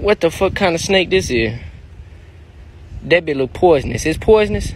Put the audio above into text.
What the fuck kind of snake this is? That be look poisonous. It's poisonous?